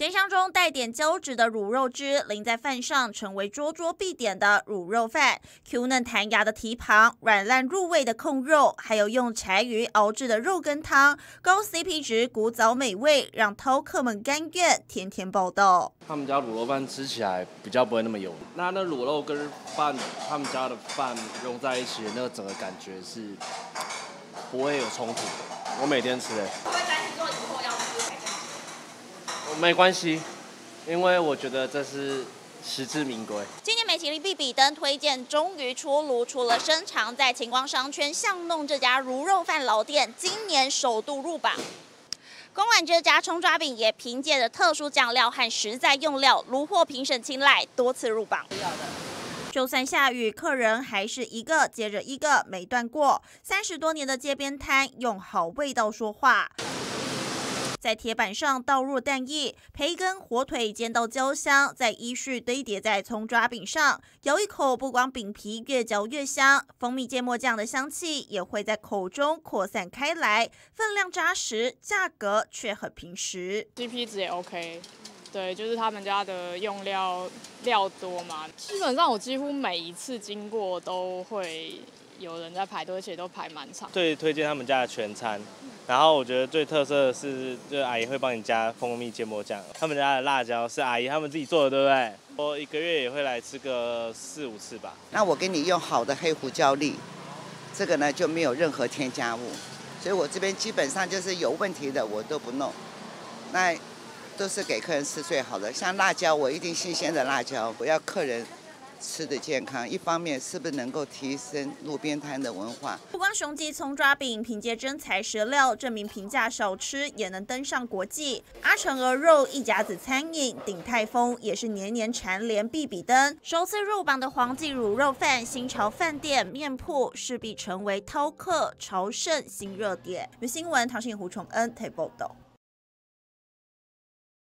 咸香中带点胶质的卤肉汁淋在饭上，成为桌桌必点的卤肉饭。Q 嫩弹牙的蹄膀，软烂入味的控肉，还有用柴鱼熬制的肉羹汤，高 CP 值，古早美味，让饕客们甘愿天天报道。他们家卤肉饭吃起来比较不会那么油，那那卤肉跟饭，他们家的饭融在一起那个整个感觉是不会有冲突的。我每天吃的。没关系，因为我觉得这是实至名归。今年美其林必比登推荐终于出炉，除了深藏在晴光商圈巷弄这家卤肉饭老店，今年首度入榜。公馆这家葱抓饼也凭借着特殊酱料和实在用料，虏获评审青睐，多次入榜。就算下雨，客人还是一个接着一个没断过。三十多年的街边摊，用好味道说话。在铁板上倒入蛋液，培根、火腿煎到焦香，再依序堆叠在葱抓饼上。咬一口，不光饼皮越嚼越香，蜂蜜芥末酱的香气也会在口中扩散开来。分量扎实，价格却很平实，CP 值也 OK。对，就是他们家的用料料多嘛，基本上我几乎每一次经过都会有人在排队，而且都排蛮长。最推荐他们家的全餐。然后我觉得最特色的是，就是阿姨会帮你加蜂蜜芥末酱。他们家的辣椒是阿姨他们自己做的，对不对？我一个月也会来吃个四五次吧。那我给你用好的黑胡椒粒，这个呢就没有任何添加物，所以我这边基本上就是有问题的我都不弄。那都是给客人吃最好的，像辣椒我一定新鲜的辣椒，我要客人。吃的健康，一方面是不是能够提升路边摊的文化？不光雄鸡葱抓饼凭借真材实料证明平价小吃也能登上国际。阿成鹅肉一甲子餐饮鼎泰丰也是年年蝉联必比登，首次入榜的黄记卤肉饭新潮饭店面铺势必成为饕客朝圣新热点。有新闻，唐信胡崇恩台报道。